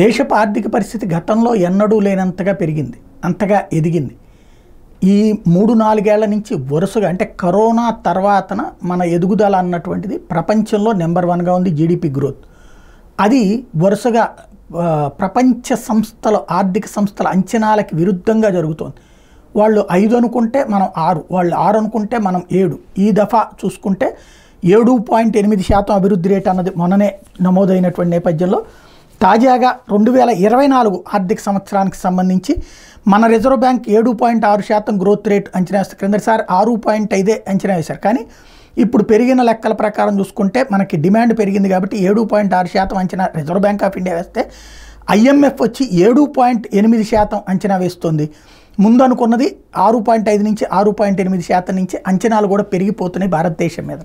దేశపు ఆర్థిక పరిస్థితి గతంలో ఎన్నడూ లేనంతగా పెరిగింది అంతగా ఎదిగింది. ఈ మూడు నాలుగేళ్ళ నుంచి వరుసగా అంటే కరోనా తర్వాతన మన ఎదుగుదల అన్నటువంటిది ప్రపంచంలో నెంబర్ వన్గా ఉంది జీడిపి గ్రోత్. అది వరుసగా ప్రపంచ సంస్థలు ఆర్థిక సంస్థల అంచనాలకి విరుద్ధంగా జరుగుతోంది. వాళ్ళు ఐదు అనుకుంటే మనం ఆరు వాళ్ళు ఆరు అనుకుంటే మనం ఏడు. ఈ దఫా చూసుకుంటే ఏడు పాయింట్ ఎనిమిది శాతం అభివృద్ధి రేట్ అన్నది మొన్ననే నమోదైనటువంటి నేపథ్యంలో తాజాగా రెండు వేల ఇరవై నాలుగు ఆర్థిక సంవత్సరానికి సంబంధించి మన రిజర్వ్ బ్యాంక్ ఏడు పాయింట్ ఆరు శాతం గ్రోత్ రేట్ అంచనా వేస్తారు క్రిందసారి ఆరు పాయింట్ ఐదే అంచనా వేశారు. కానీ ఇప్పుడు పెరిగిన లెక్కల ప్రకారం చూసుకుంటే మనకి డిమాండ్ పెరిగింది కాబట్టి ఏడు పాయింట్ ఆరు శాతం అంచనా రిజర్వ్ బ్యాంక్ ఆఫ్ ఇండియా వేస్తే ఐఎంఎఫ్ వచ్చి ఏడు పాయింట్ ఎనిమిది శాతం అంచనా వేస్తుంది. ముందు అనుకున్నది ఆరు పాయింట్ ఐదు నుంచి ఆరు పాయింట్ ఎనిమిది శాతం నుంచి అంచనాలు కూడా పెరిగిపోతున్నాయి భారతదేశం మీద.